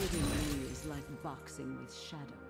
Hitting me is like boxing with shadows.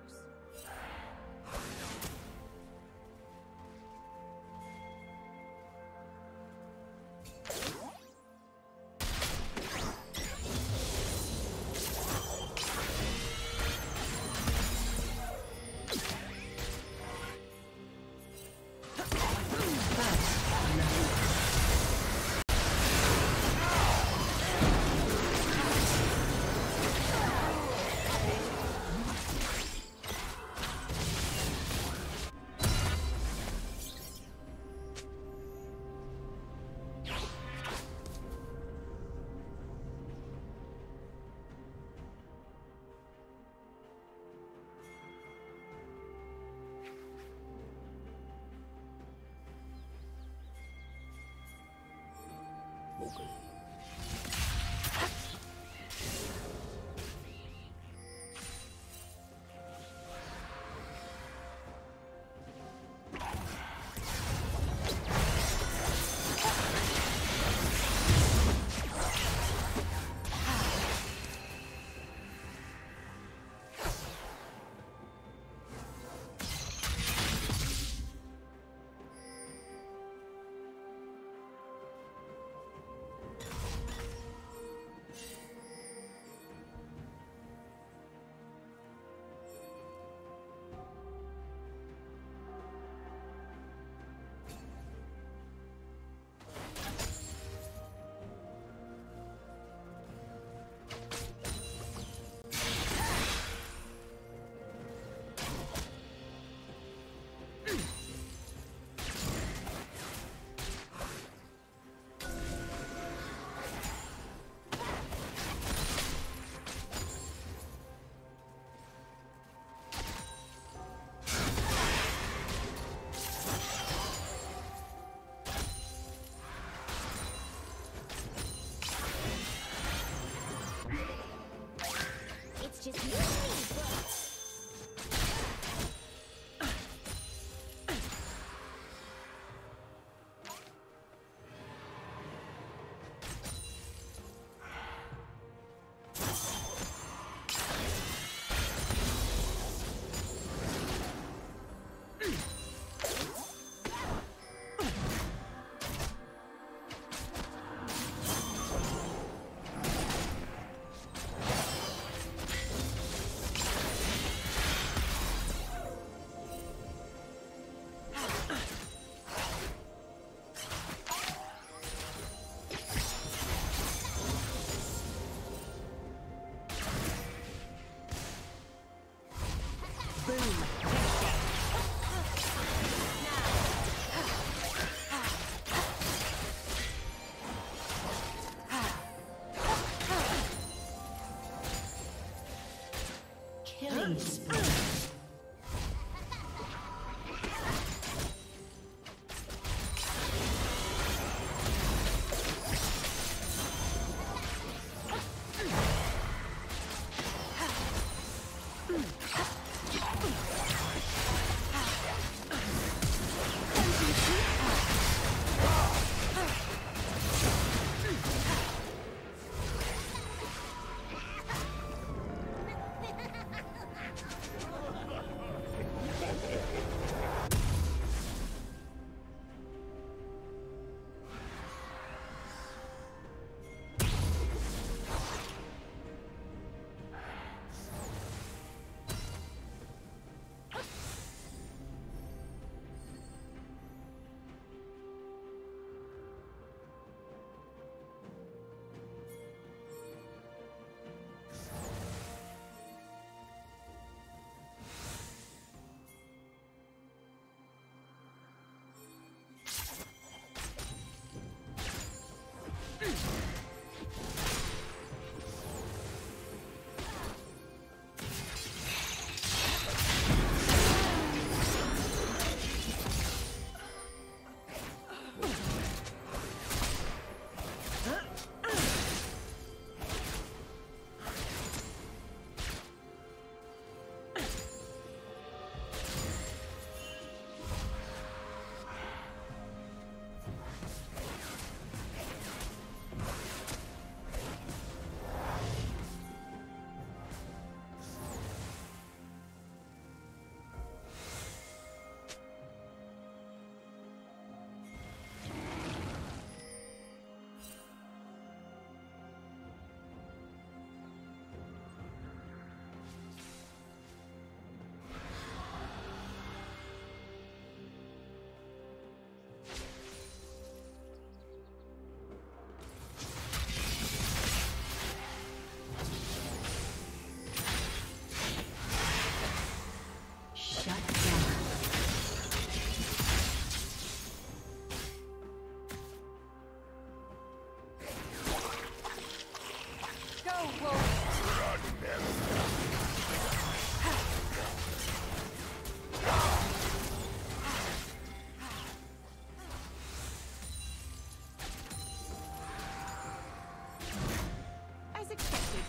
Expected.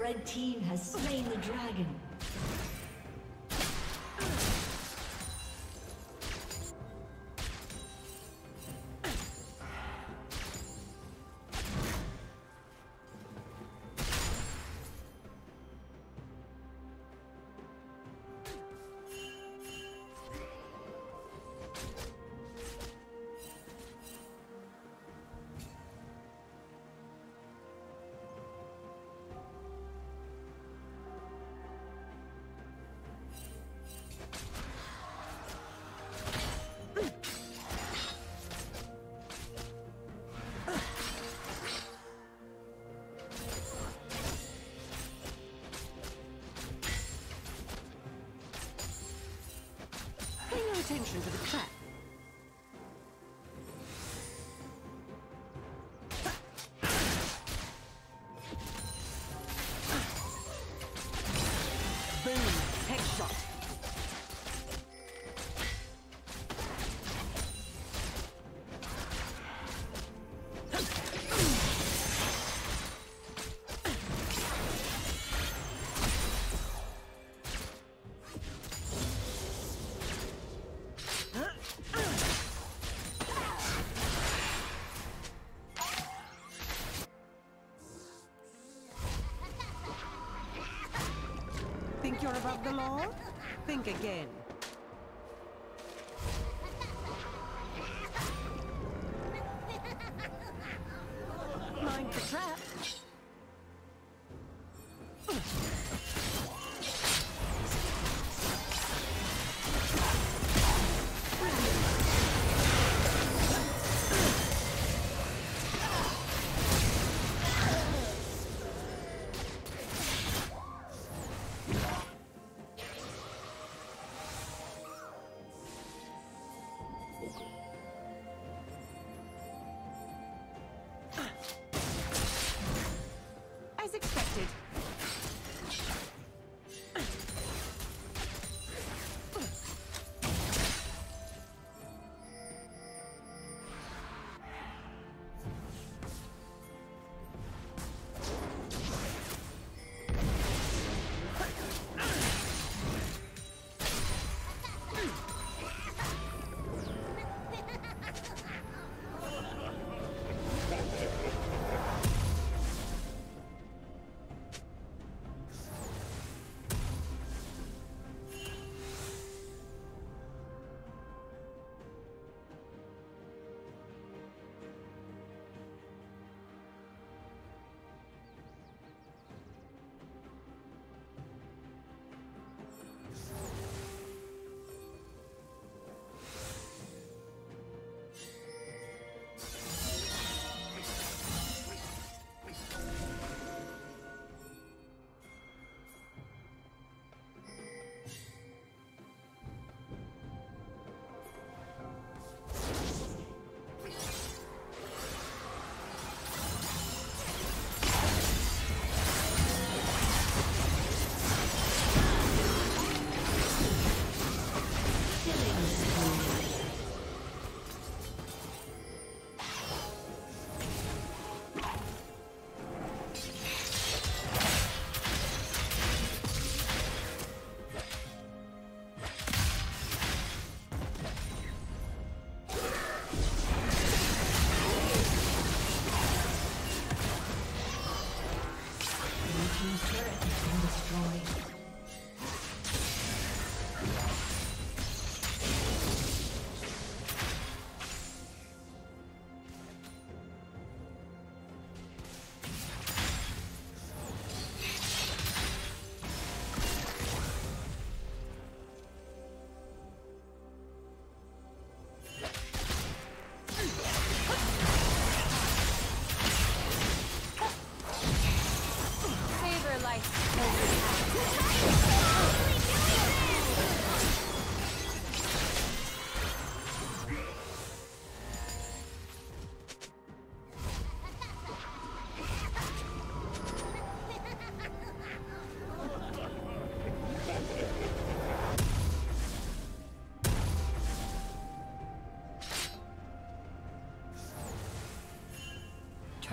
Red team has slain the dragon. You're above the law? Think again.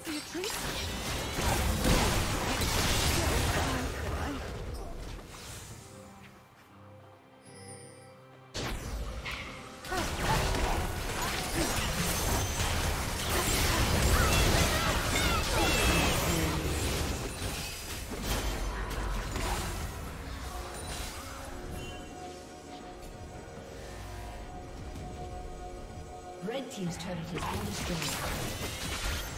fancy a treat? Red Team's turret has been destroyed.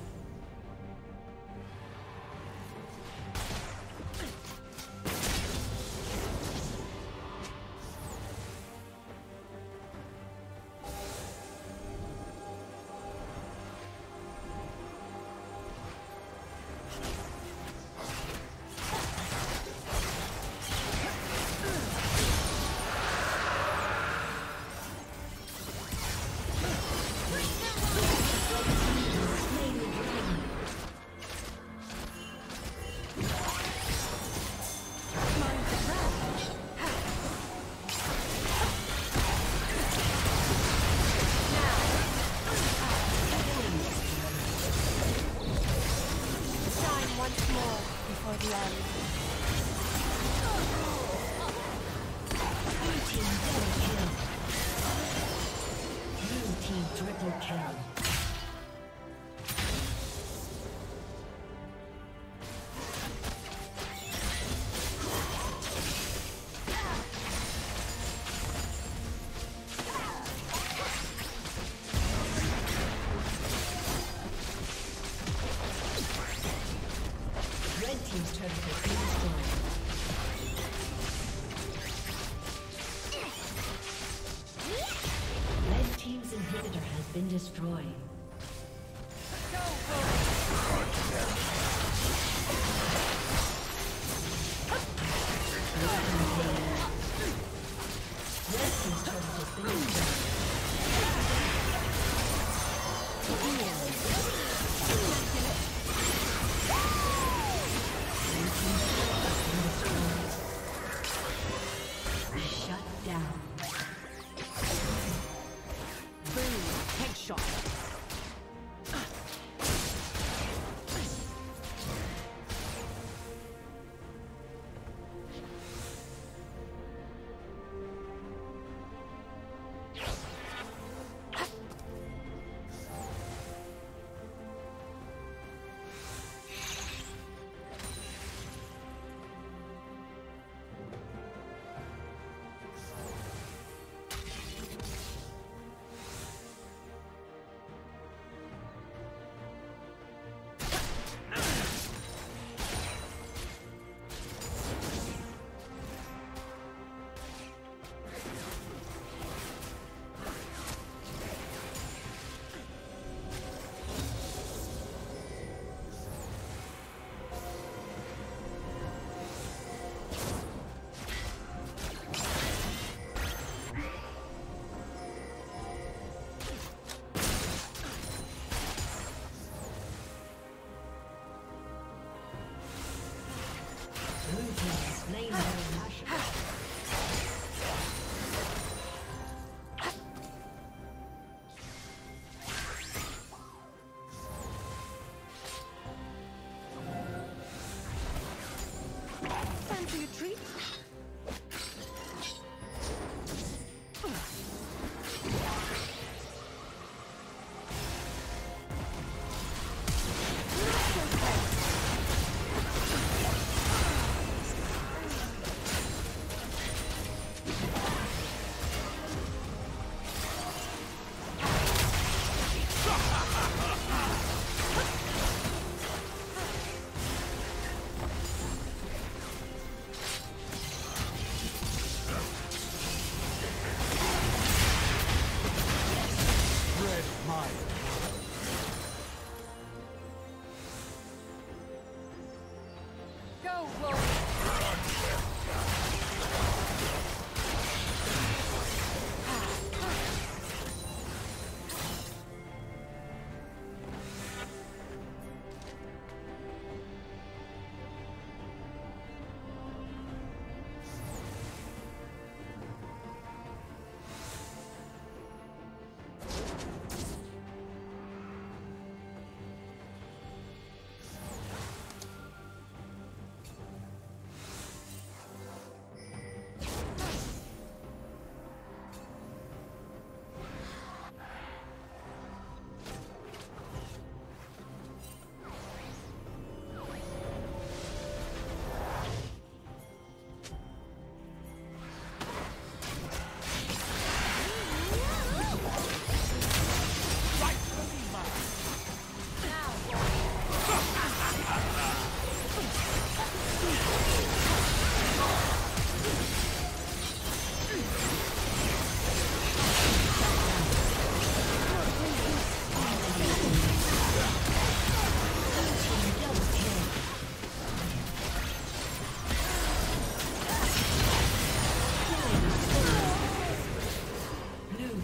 slain.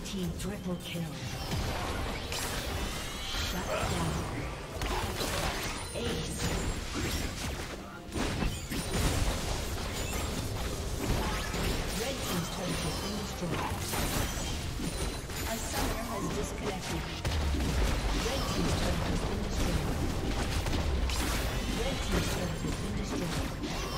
team triple kill. Shut down. Ace. Red team's turret has been destroyed. A summoner has disconnected. Red team's turret has been destroyed. Red team's turret has been destroyed.